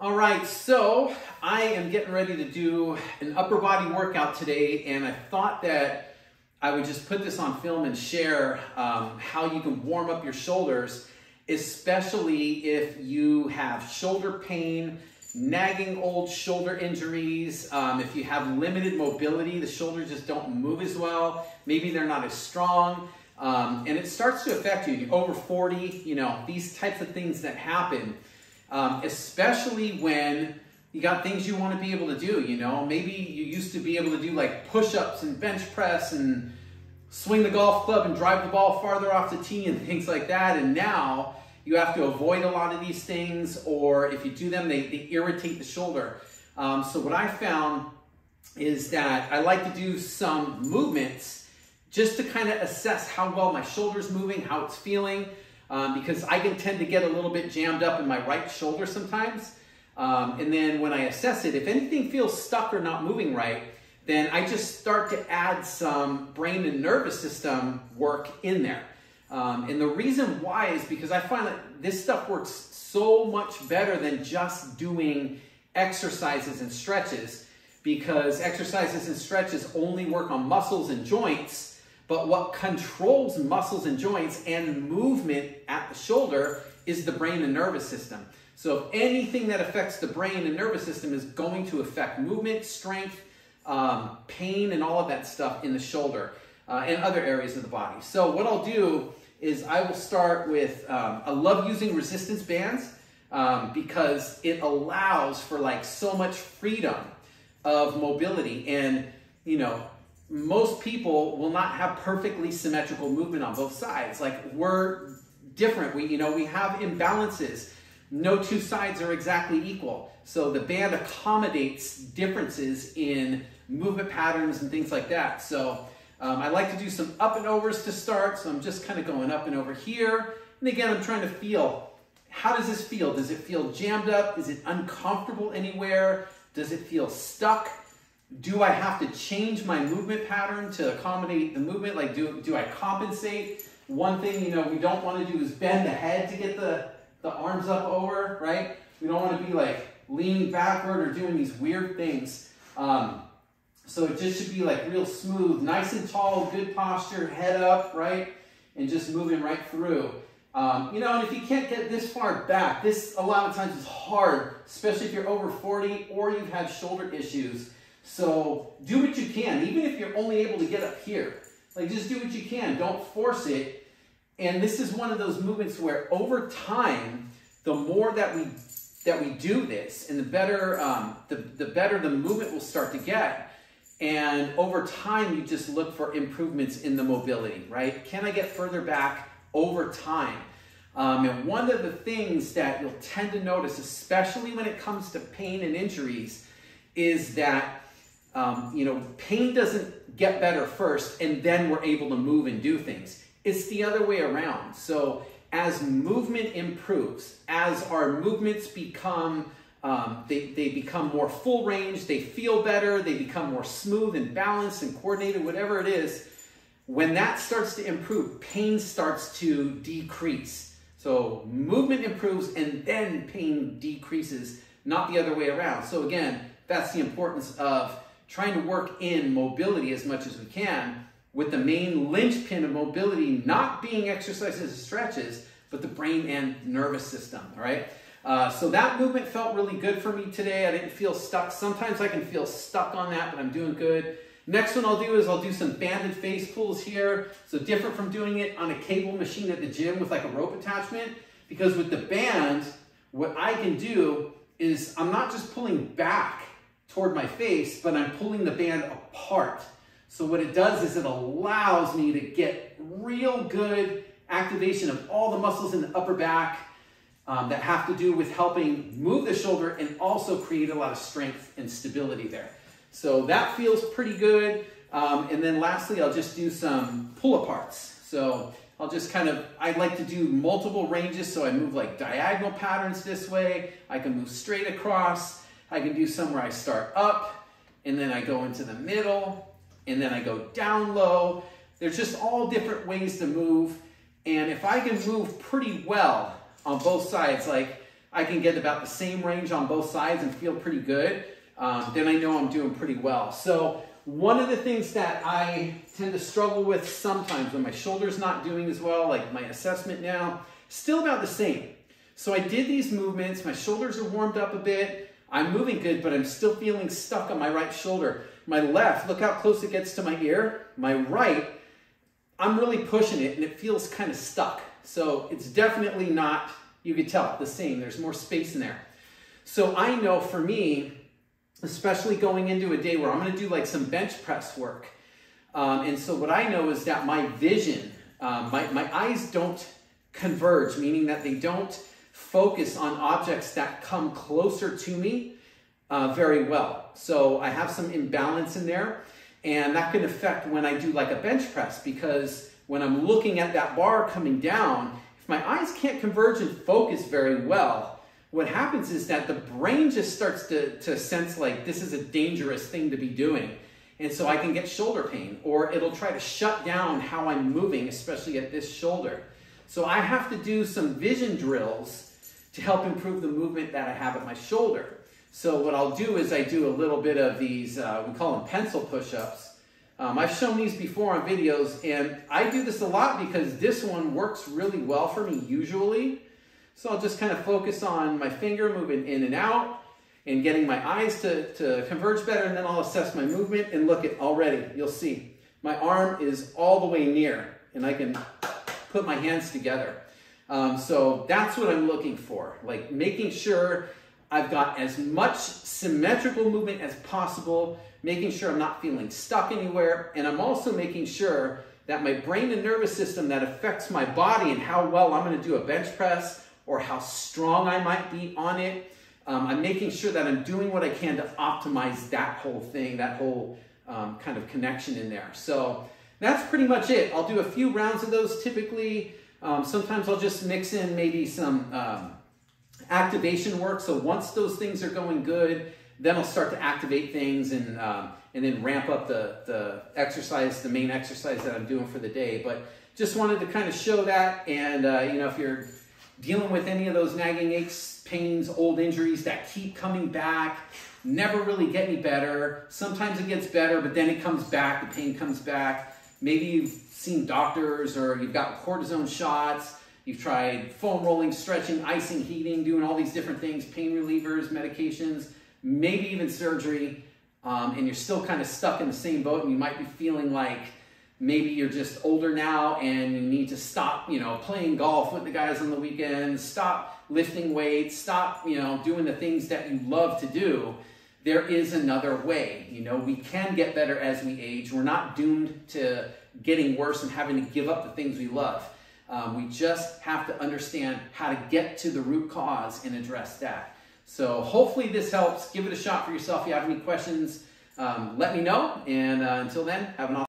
All right, so I am getting ready to do an upper body workout today, and I thought that I would just put this on film and share um, how you can warm up your shoulders, especially if you have shoulder pain, nagging old shoulder injuries, um, if you have limited mobility, the shoulders just don't move as well, maybe they're not as strong, um, and it starts to affect you. You're over 40, you know, these types of things that happen um, especially when you got things you want to be able to do, you know. Maybe you used to be able to do like push-ups and bench press and swing the golf club and drive the ball farther off the tee and things like that. And now you have to avoid a lot of these things, or if you do them, they, they irritate the shoulder. Um, so what I found is that I like to do some movements just to kind of assess how well my shoulder's moving, how it's feeling um, because I can tend to get a little bit jammed up in my right shoulder sometimes. Um, and then when I assess it, if anything feels stuck or not moving right, then I just start to add some brain and nervous system work in there. Um, and the reason why is because I find that this stuff works so much better than just doing exercises and stretches because exercises and stretches only work on muscles and joints but what controls muscles and joints and movement at the shoulder is the brain and nervous system. So if anything that affects the brain and nervous system is going to affect movement, strength, um, pain, and all of that stuff in the shoulder uh, and other areas of the body. So what I'll do is I will start with, um, I love using resistance bands um, because it allows for like so much freedom of mobility and, you know, most people will not have perfectly symmetrical movement on both sides. Like we're different. We, you know, we have imbalances. No two sides are exactly equal. So the band accommodates differences in movement patterns and things like that. So um, I like to do some up and overs to start. So I'm just kind of going up and over here. And again, I'm trying to feel, how does this feel? Does it feel jammed up? Is it uncomfortable anywhere? Does it feel stuck? Do I have to change my movement pattern to accommodate the movement? Like, do, do I compensate? One thing, you know, we don't want to do is bend the head to get the, the arms up over, right? We don't want to be like leaning backward or doing these weird things. Um, so it just should be like real smooth, nice and tall, good posture, head up, right? And just moving right through. Um, you know, and if you can't get this far back, this a lot of times is hard, especially if you're over 40 or you've had shoulder issues. So do what you can, even if you're only able to get up here. Like just do what you can, don't force it. And this is one of those movements where over time, the more that we that we do this, and the better um, the, the better the movement will start to get. And over time, you just look for improvements in the mobility, right? Can I get further back over time? Um, and one of the things that you'll tend to notice, especially when it comes to pain and injuries, is that um, you know, pain doesn't get better first and then we're able to move and do things. It's the other way around. So as movement improves, as our movements become, um, they, they become more full range, they feel better, they become more smooth and balanced and coordinated, whatever it is, when that starts to improve, pain starts to decrease. So movement improves and then pain decreases, not the other way around. So again, that's the importance of trying to work in mobility as much as we can with the main linchpin of mobility not being exercises and stretches, but the brain and nervous system, all right? Uh, so that movement felt really good for me today. I didn't feel stuck. Sometimes I can feel stuck on that, but I'm doing good. Next one I'll do is I'll do some banded face pulls here. So different from doing it on a cable machine at the gym with like a rope attachment, because with the band, what I can do is I'm not just pulling back toward my face, but I'm pulling the band apart. So what it does is it allows me to get real good activation of all the muscles in the upper back um, that have to do with helping move the shoulder and also create a lot of strength and stability there. So that feels pretty good. Um, and then lastly, I'll just do some pull aparts. So I'll just kind of, I like to do multiple ranges. So I move like diagonal patterns this way. I can move straight across. I can do some where I start up and then I go into the middle and then I go down low. There's just all different ways to move. And if I can move pretty well on both sides, like I can get about the same range on both sides and feel pretty good, um, then I know I'm doing pretty well. So one of the things that I tend to struggle with sometimes when my shoulder's not doing as well, like my assessment now, still about the same. So I did these movements, my shoulders are warmed up a bit, I'm moving good, but I'm still feeling stuck on my right shoulder. My left, look how close it gets to my ear. My right, I'm really pushing it and it feels kind of stuck. So it's definitely not, you could tell, the same. There's more space in there. So I know for me, especially going into a day where I'm gonna do like some bench press work. Um, and so what I know is that my vision, um, my, my eyes don't converge, meaning that they don't focus on objects that come closer to me uh, very well. So I have some imbalance in there and that can affect when I do like a bench press because when I'm looking at that bar coming down, if my eyes can't converge and focus very well, what happens is that the brain just starts to, to sense like this is a dangerous thing to be doing. And so I can get shoulder pain or it'll try to shut down how I'm moving, especially at this shoulder. So I have to do some vision drills to help improve the movement that I have at my shoulder. So what I'll do is I do a little bit of these, uh, we call them pencil push-ups. Um, I've shown these before on videos, and I do this a lot because this one works really well for me usually. So I'll just kind of focus on my finger moving in and out and getting my eyes to, to converge better, and then I'll assess my movement and look at already, you'll see. My arm is all the way near, and I can put my hands together. Um, so that's what I'm looking for, like making sure I've got as much symmetrical movement as possible, making sure I'm not feeling stuck anywhere, and I'm also making sure that my brain and nervous system that affects my body and how well I'm going to do a bench press or how strong I might be on it. Um, I'm making sure that I'm doing what I can to optimize that whole thing, that whole um, kind of connection in there. So that's pretty much it. I'll do a few rounds of those typically. Um, sometimes I'll just mix in maybe some um, activation work. So once those things are going good, then I'll start to activate things and um, and then ramp up the, the exercise, the main exercise that I'm doing for the day. But just wanted to kind of show that. And, uh, you know, if you're dealing with any of those nagging aches, pains, old injuries that keep coming back, never really get any better. Sometimes it gets better, but then it comes back, the pain comes back. Maybe you've seen doctors or you've got cortisone shots. You've tried foam rolling, stretching, icing, heating, doing all these different things, pain relievers, medications, maybe even surgery, um, and you're still kind of stuck in the same boat and you might be feeling like maybe you're just older now and you need to stop, you know, playing golf with the guys on the weekends, stop lifting weights, stop, you know, doing the things that you love to do there is another way. You know, we can get better as we age. We're not doomed to getting worse and having to give up the things we love. Um, we just have to understand how to get to the root cause and address that. So hopefully this helps. Give it a shot for yourself. If you have any questions, um, let me know. And uh, until then, have an awesome